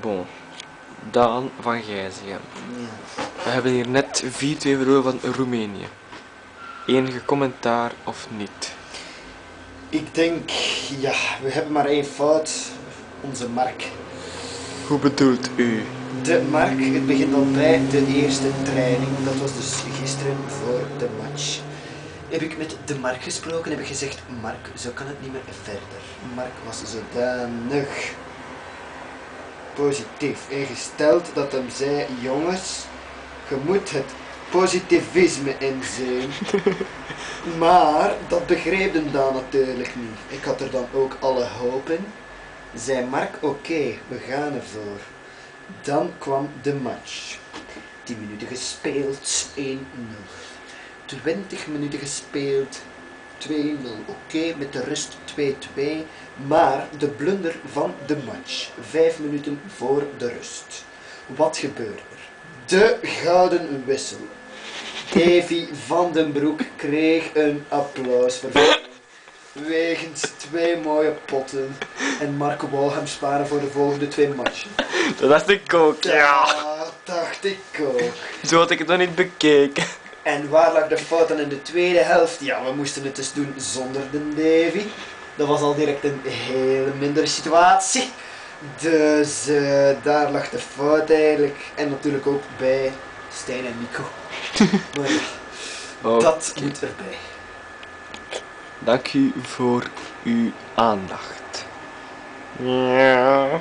Bon. Daan van Gijzegem. Ja. We hebben hier net 4-2 verloren van Roemenië. Enige commentaar of niet? Ik denk, ja, we hebben maar één fout. Onze Mark. Hoe bedoelt u? De Mark, het begint al bij de eerste training. Dat was dus gisteren voor de match. Heb ik met de Mark gesproken, heb ik gezegd, Mark, zo kan het niet meer verder. Mark was zodanig positief ingesteld dat hem zei, jongens, je moet het positivisme inzien. maar dat begreep hem dan natuurlijk niet. Ik had er dan ook alle hoop in. Zei Mark, oké, we gaan ervoor. Dan kwam de match. 10 minuten gespeeld, 1-0. 20 minuten gespeeld, 2-0. Oké, met de rust 2-2. Maar de blunder van de match. 5 minuten voor de rust. Wat gebeurde er? De gouden wissel. Davy van den Broek kreeg een applaus voor wegens twee mooie potten. En Marco wou hem sparen voor de volgende twee matchen. Dat dacht ik ook. Ja, dacht ik ook. Zo had ik het nog niet bekeken. En waar lag de fout dan in de tweede helft? Ja, we moesten het dus doen zonder de Davy. Dat was al direct een hele mindere situatie. Dus eh, daar lag de fout eigenlijk. En natuurlijk ook bij Stijn en Nico. Maar ja, Oh, dat moet erbij. Dank u voor uw aandacht. Ja.